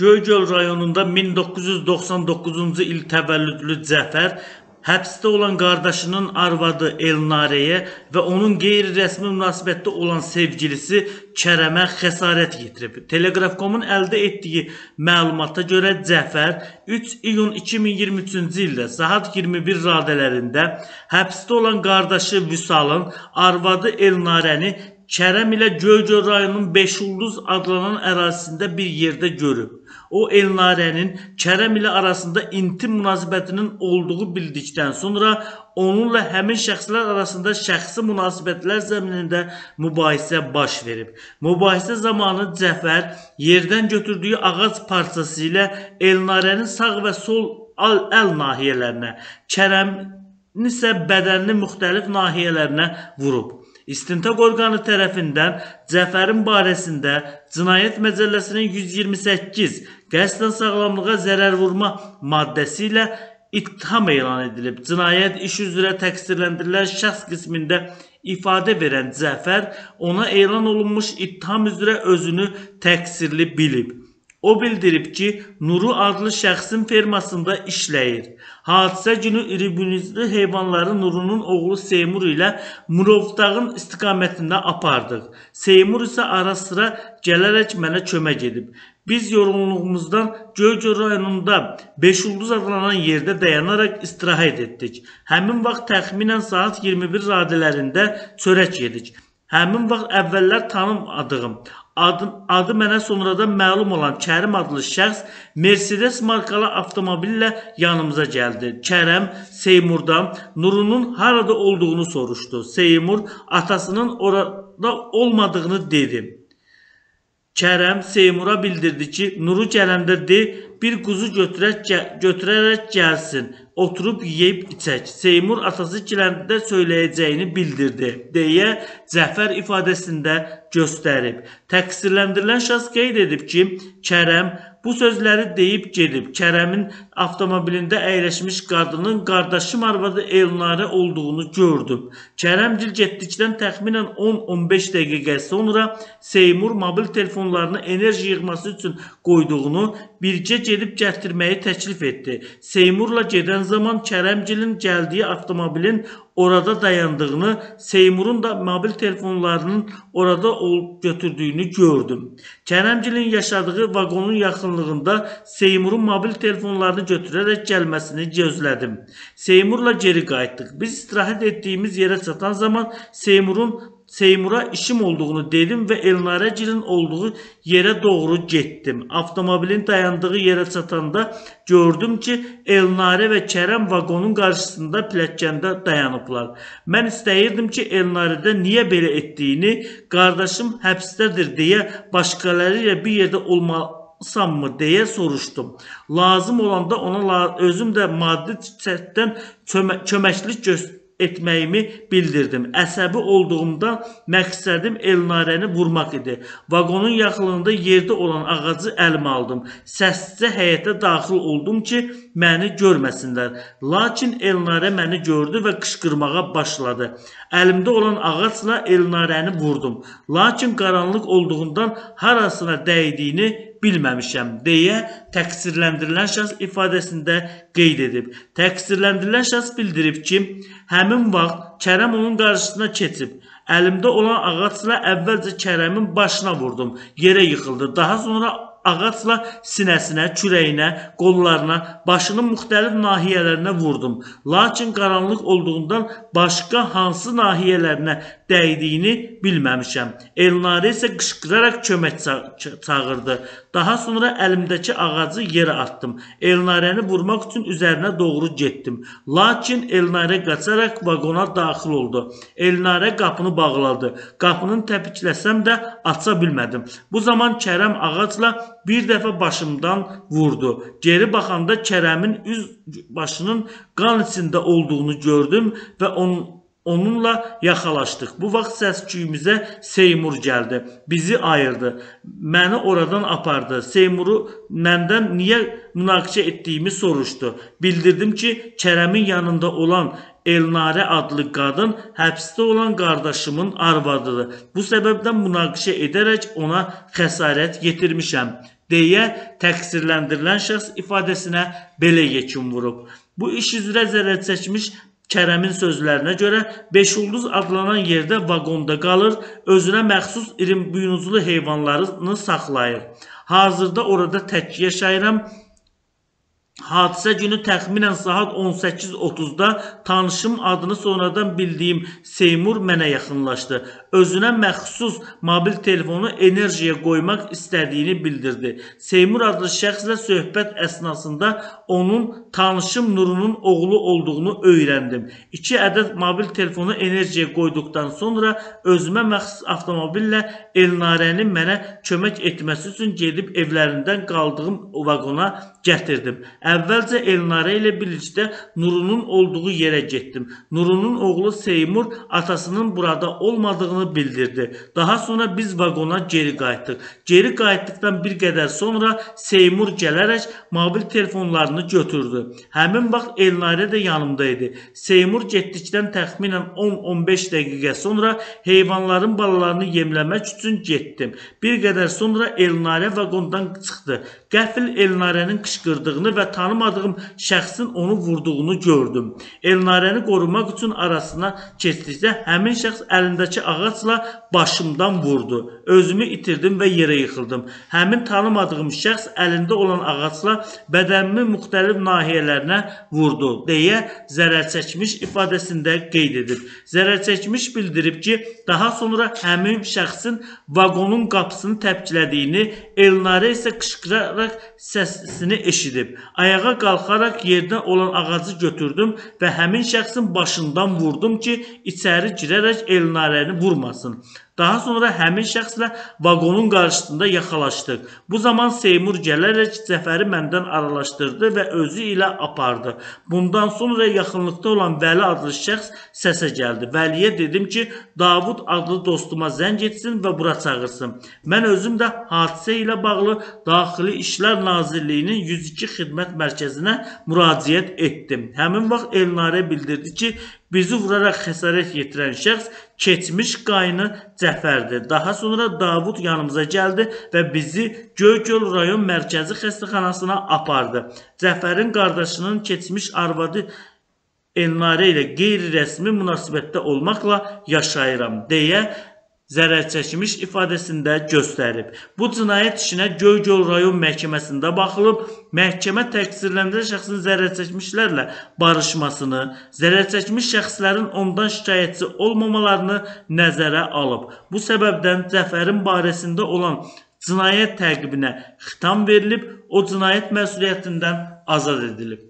Göygöl rayonunda 1999-cu il təvəllüdlü Cəfər həbsdə olan qardaşının arvadı Elnareyə və onun qeyri-rəsmi münasibətdə olan sevgilisi Kərəmə xəsarət yetirib. Teleqraf.com-un əldə etdiyi məlumata görə Cəfər 3 iyun 2023-cü ildə saat 21 radələrində həbsdə olan qardaşı Vüsalın arvadı Elnarəni Kərəm ilə Göygöl rayonunun Beşulduz adlanan ərazisində bir yerdə görüb. O Elnarənin Kərəm ilə arasında intim münasibətinin olduğu bildikdən sonra onunla həmin şəxslər arasında şəxsi münasibətlər zəminində mübahisə baş verib. Mübahisə zamanı Cəfər yerdən götürdüyü ağac parçası ilə Elnarənin sağ və sol əl nahiyələrinə, Kərəmin isə bədəninin müxtəlif nahiyələrinə vurub. İstintaq orqanı tərəfindən Cəfərin barəsində Cinayət Məcəlləsinin 128 qəsdən sağlamlığa zərər vurma maddəsi ilə ittiham elan edilib. Cinayət işi üzrə təqsirləndirilən şəxs qismində ifadə verən Cəfər ona elan olunmuş ittiham üzrə özünü təqsirli bilib. O bildirib ki, Nuru adlı şəxsin fermasında işləyir. Hadisə günü iribünizli heyvanları Nurunun oğlu Seymur ilə Murovdağın istiqamətində apardıq. Seymur isə ara sıra gələrək mənə kömək edib. Biz yorğunluğumuzdan Göygöl rayonunda Beşulduz adlanan yerdə dayanaraq istirahət etdik. Həmin vaxt təxminən saat 21 radələrində çörək yedik. Həmin vaxt əvvəllər tanımadığım, adı, adı mənə sonradan məlum olan Kərim adlı şəxs Mercedes markalı avtomobillə yanımıza gəldi. Kərəm Seymurdan Nurunun harada olduğunu soruşdu. Seymur atasının orada olmadığını dedi. Kərəm Seymura bildirdi ki, Nuru gələndə de, bir quzu götürək, götürərək gəlsin oturub yeyib içək. Seymur atası kiləndə söyləyəcəyini bildirdi, deyə Cəfər ifadəsində göstərib. Təqsirləndirilən şəxs qeyd edib ki, Kərəm bu sözləri deyib gedib. Kərəmin avtomobilində əyləşmiş qadının qardaşım arvadı Elnarə olduğunu gördüm. Kərəmgil getdikdən təxminən 10-15 dəqiqə sonra Seymur mobil telefonlarını enerji yığması üçün qoyduğunu birgə gedib gətirməyi təklif etdi. Seymurla gedən zaman Kərəmgilin gəldiyi avtomobilin orada dayandığını, Seymurun da mobil telefonlarının orada olub götürdüyünü gördüm. Kərəmgilin yaşadığı vaqonun yaxınlığında Seymurun mobil telefonlarını götürərək gəlməsini gözlədim. Seymurla geri qayıtdıq. Biz istirahət etdiyimiz yerə çatan zaman Seymurun Seymura işim olduğunu dedim və Elnarəgilin olduğu yerə doğru getdim. Avtomobilin dayandığı yerə çatanda gördüm ki, Elnarə və Kərəm vaqonun qarşısında pilləkəndə dayanıblar. Mən istəyirdim ki, Elnarədə niyə belə etdiyini, qardaşım həbsdədir deyə başqaları ilə bir yerdə olmalısanmı deyə soruşdum. Lazım olanda ona özüm də maddi cəhətdən köməklik göstərdim etməyimi bildirdim. Əsəbi olduğumdan məqsədim Elnarəni vurmaq idi. Vaqonun yaxınlığında yerdə olan ağacı əlimə aldım. Səssizcə həyətə daxil oldum ki, məni görməsinlər. Lakin Elnarə məni gördü və qışqırmağa başladı. Əlimdə olan ağacla Elnarəni vurdum. Lakin qaranlıq olduğundan harasına dəydiyini bilməmişəm deyə təqsirləndirilən şəxs ifadəsində qeyd edib. Təqsirləndirilən şəxs bildirib ki, həmin vaxt Kərəm onun qarşısına keçib. Əlimdə olan ağacla əvvəlcə Kərəmin başına vurdum. Yerə yıxıldı. Daha sonra ağacla sinəsinə, kürəyinə, qollarına, başının müxtəlif nahiyələrinə vurdum. Lakin qaranlıq olduğundan başqa hansı nahiyələrinə dəydiyini bilməmişəm. Elnarə isə qışqıraraq kömək çağırdı. Daha sonra əlimdəki ağacı yerə atdım. Elnarəni vurmaq üçün üzərinə doğru getdim. Lakin Elnarə qaçaraq vaqona daxil oldu. Elnarə qapını bağladı. Qapının təpikləsəm də aça bilmədim. Bu zaman Kərəm ağacla bir dəfə başımdan vurdu. Geri baxanda Kərəmin üz başının qan içində olduğunu gördüm və onun Onunla yaxalaşdıq. Bu vaxt səs-küyümüzə Seymur gəldi. Bizi ayırdı. Məni oradan apardı. Seymuru məndən niyə münaqişə etdiyimi soruşdu. Bildirdim ki, Kərəmin yanında olan Elnarə adlı qadın həbsdə olan qardaşımın arvadıdır. Bu səbəbdən münaqişə edərək ona xəsarət yetirmişəm deyə təqsirləndirilən şəxs ifadəsinə belə yekun vurub. Bu iş üzrə zərər çəkmiş Kərəmin sözlərinə görə 5 ulduz adlanan yerdə vaqonda qalır, özünə məxsus iri buynuzlu heyvanlarını saxlayır. Hazırda orada tək yaşayıram. Hadisə günü təxminən saat 18:30-da tanışım adını sonradan bildiyim Seymur mənə yaxınlaşdı. Özünə məxsus mobil telefonu enerjiyə qoymaq istədiyini bildirdi. Seymur adlı şəxslə söhbət əsnasında onun tanışım Nurunun oğlu olduğunu öyrəndim. 2 ədəd mobil telefonu enerjiyə qoyduqdan sonra özümə məxsus avtomobillə Elnarəni mənə kömək etməsi üçün gedib evlərindən qaldığım vaqona gətirdim. Əvvəlcə Elnarə ilə birlikdə Nurunun olduğu yerə getdim. Nurunun oğlu Seymur atasının burada olmadığını bildirdi. Daha sonra biz vaqona geri qayıtdıq. Geri qayıtdıqdan bir qədər sonra Seymur gələrək mobil telefonlarını götürdü. Həmin vaxt Elnarə də yanımda idi. Seymur getdikdən təxminən 10-15 dəqiqə sonra heyvanların balalarını yemləmək üçün getdim. Bir qədər sonra Elnarə vaqondan çıxdı. Qəfil Elnarənin qışqırdığını və tanımadığım şəxsin onu vurduğunu gördüm. Elnarəni qorumaq üçün arasına keçdikdə həmin şəxs əlindəki ağacla başımdan vurdu. Özümü itirdim və yerə yıxıldım. Həmin tanımadığım şəxs əlində olan ağacla bədənimin müxtəlif nahiyələrinə vurdu deyə zərər çəkmiş ifadəsində qeyd edib. Zərər çəkmiş bildirib ki, daha sonra həmin şəxsin vaqonun qapısını təpkilədiyini, Elnarə isə qışqıraraq səsini eşidib. Ayağa qalxaraq yerdən olan ağacı götürdüm və həmin şəxsin başından vurdum ki, içəri girərək Elnarəni vurmasın. olmasın. Daha sonra həmin şəxslə vaqonun qarşısında yaxalaşdıq. Bu zaman Seymur gələrək Cəfəri məndən aralaşdırdı və özü ilə apardı. Bundan sonra yaxınlıqda olan Vəli adlı şəxs səsə gəldi. Vəliyə dedim ki, Davud adlı dostuma zəng etsin və bura çağırsın. Mən özüm də hadisə ilə bağlı Daxili İşlər Nazirliyinin 102 xidmət mərkəzinə müraciət etdim. Həmin vaxt Elnarə bildirdi ki, bizi vuraraq xəsarət yetirən şəxs keçmiş qayını Cəfərdir. Daha sonra Davud yanımıza gəldi və bizi Göygöl rayon mərkəzi xəstəxanasına apardı. Cəfərin qardaşının keçmiş arvadı Elnarə ilə qeyri-rəsmi münasibətdə olmaqla yaşayıram deyə zərər çəkmiş ifadəsində göstərib. Bu cinayət işinə Göygöl rayon məhkəməsində baxılıb, məhkəmə təqsirləndirilən şəxsin zərər çəkmişlərlə barışmasını, zərər çəkmiş şəxslərin ondan şikayətçi olmamalarını nəzərə alıb. Bu səbəbdən Cəfərin barəsində olan cinayət təqibinə xitam verilib, o cinayət məsuliyyətindən azad edilib.